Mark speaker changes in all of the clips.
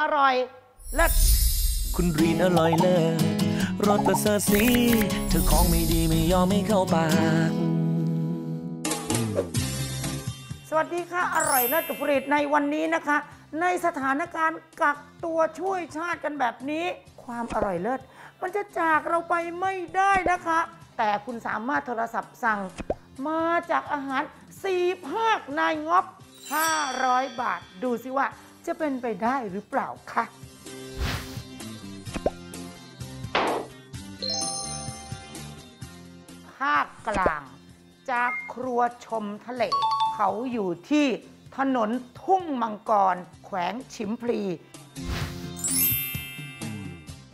Speaker 1: อร่อยเลิศ
Speaker 2: คุณรีนอร่อยเลิศรสประเสริฐสีเธอของไม่ดีไม่ยอมไม่เข้าปาก
Speaker 1: สวัสดีค่ะ อร่อยเลิศกับผลิตในวันนี้นะคะ ในสถานการณ์กักตัวช่วยชาติกันแบบนี้ ความอร่อยเลิศมันจะจากเราไปไม่ได้นะคะ แต่คุณสามารถโทรศัพท์สั่ง มาจากอาหาร4ภาคในงบ 500 บาท ดูสิว่า จะเป็นไปได้หรือเปล่าคะภาคกลาง จากครัวชมทะเล เขาอยู่ที่ถนนทุ่งมังกร แขวงฉิมพลี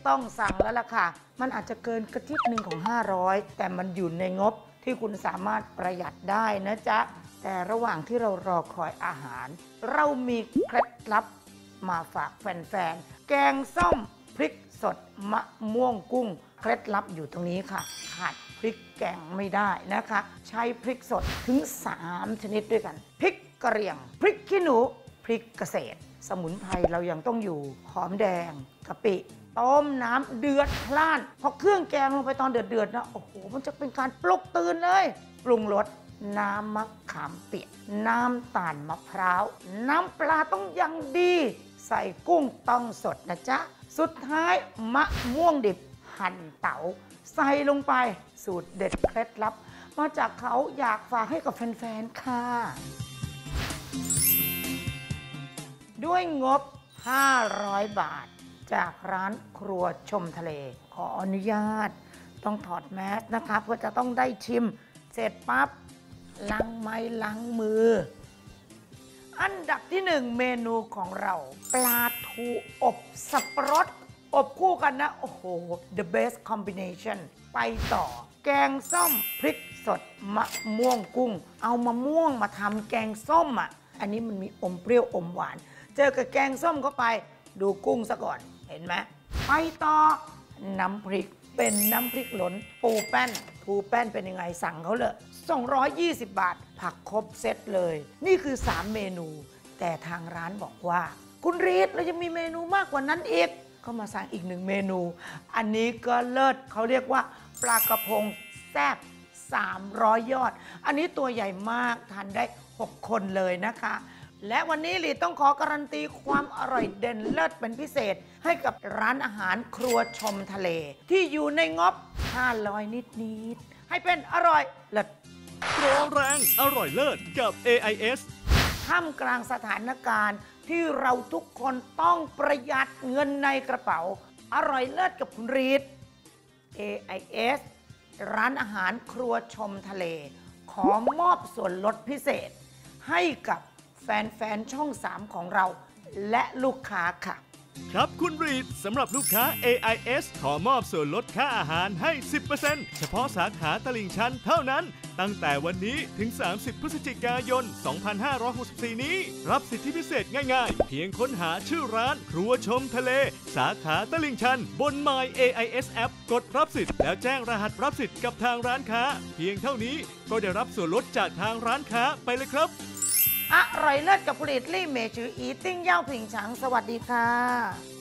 Speaker 1: ต้องสั่งแล้วล่ะค่ะ มันอาจจะเกินกระทิบหนึ่งของ 500 แต่มันอยู่ในงบ ที่คุณสามารถประหยัดได้นะจ๊ะ แต่ระหว่างที่เรารอคอยอาหาร เรามีเคล็ดลับมาฝากแฟนๆ แกงส้มพริกสดมะม่วงกุ้ง เคล็ดลับอยู่ตรงนี้ค่ะ ขาดพริกแกงไม่ได้นะคะ ใช้พริกสดถึง 3 ชนิดด้วยกัน พริกกระเหรี่ยง พริกขี้หนู พริกเกษตร สมุนไพรเรายังต้องอยู่ หอมแดงกะปิ ต้มน้ำเดือดพล่านพอเครื่องแกงลงไปตอนเดือดๆนะโอ้โหมันจะเป็นการปลุกตื่นเลยปรุงรสน้ำมะขามเปียกน้ำตาลมะพร้าว น้ำปลาต้องยังดี ใส่กุ้งต้องสดนะจ๊ะ สุดท้ายมะม่วงดิบหั่นเต๋า ใส่ลงไปสูตรเด็ดเคล็ดลับ มาจากเขาอยากฝากให้กับแฟนๆ ค่ะ ด้วยงบ 500 บาท จากร้านครัวชมทะเล ขออนุญาต ต้องถอดแมสนะคะเพื่อจะต้องได้ชิม เสร็จปั๊บล้างไม้ล้างมือ อันดับที่หนึ่งเมนูของเรา ปลาทูอบสับปะรด อบคู่กันนะ โอ้โห the best combination ไปต่อ แกงส้มพริกสดมะม่วงกุ้ง เอามะม่วงมาทำแกงส้มอะ อันนี้มันมีอมเปรี้ยวอมหวาน เจอกับแกงส้มเข้าไปดูกุ้งซะก่อน เห็นไหมไปต่อน้ำพริกเป็นน้ำพริกหลนปูแป้น ปูแป้นเป็นยังไงสั่งเขาเลย 220 บาท ผักครบเซตเลย นี่คือ 3 เมนู แต่ทางร้านบอกว่า คุณรีดเราจะมีเมนูมากกว่านั้นอีกก็มาสั่งอีกหนึ่งเมนู อันนี้ก็เลิศเขาเรียกว่า ปลากระพงแซ่บ300 ยอด อันนี้ตัวใหญ่มากทานได้ 6 คนเลยนะคะ และวันนี้ลีต้องขอการันตีความอร่อยเด่นเลิศเป็นพิเศษ ให้กับร้านอาหารครัวชมทะเล ที่อยู่ในงบ 500 นิดๆให้เป็นอร่อยเลิศ
Speaker 3: โปรแรงอร่อยเลิศกับ AIS
Speaker 1: ท่ามกลางสถานการณ์ที่เราทุกคนต้องประหยัดเงินในกระเป๋า อร่อยเลิศกับคุณรีด AIS ร้านอาหารครัวชมทะเล ขอมอบส่วนลดพิเศษ ให้กับ แฟนๆ ช่อง 3 ของเรา และลูกค้าค่ะ
Speaker 3: ครับคุณรีดสำหรับลูกค้า AIS ขอมอบส่วนลดค่าอาหารให้ 10%เฉพาะสาขาตลิ่งชันเท่านั้น ตั้งแต่วันนี้ถึง 30 พฤศจิกายน 2564 นี้ รับสิทธิพิเศษง่ายๆ เพียงค้นหาชื่อร้าน ครัวชมทะเล สาขาตลิ่งชัน บน My AIS App กดรับสิทธิ์แล้วแจ้งรหัสรับสิทธิ์กับทางร้านค้า เพียงเท่านี้ก็ได้รับส่วนลดจากทางร้านค้าไปเลยครับ
Speaker 1: อร่อยเลิศกับผลิตลี่เมชืออีติ้งเย่าผิงฉัง สวัสดีค่ะ